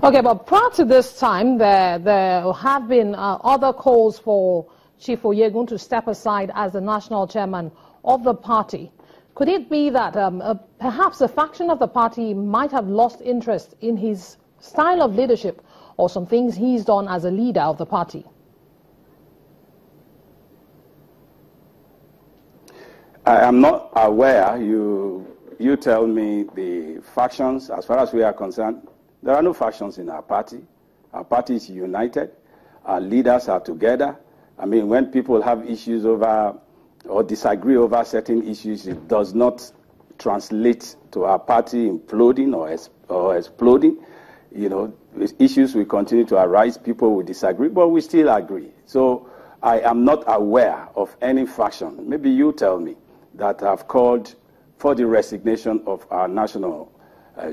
Okay, but prior to this time, there, there have been uh, other calls for Chief Oyegun to step aside as the national chairman of the party. Could it be that um, uh, perhaps a faction of the party might have lost interest in his style of leadership or some things he's done as a leader of the party? I am not aware. You, you tell me the factions, as far as we are concerned, there are no factions in our party. Our party is united. Our leaders are together. I mean, when people have issues over or disagree over certain issues, it does not translate to our party imploding or, or exploding. You know, issues will continue to arise. People will disagree, but we still agree. So I am not aware of any faction. Maybe you tell me that have called for the resignation of our national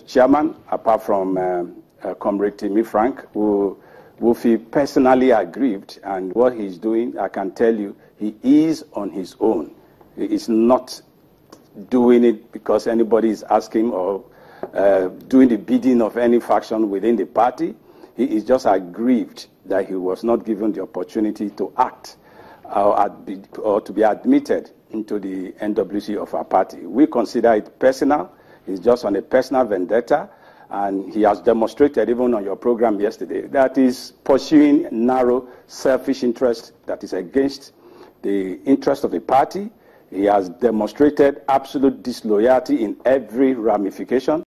chairman, apart from um, uh, Comrade Timi Frank, who will feel personally aggrieved. And what he's doing, I can tell you, he is on his own. He is not doing it because anybody is asking or uh, doing the bidding of any faction within the party. He is just aggrieved that he was not given the opportunity to act or, or to be admitted into the NWC of our party. We consider it personal. He's just on a personal vendetta, and he has demonstrated, even on your program yesterday, that he's pursuing narrow, selfish interest that is against the interest of the party. He has demonstrated absolute disloyalty in every ramification.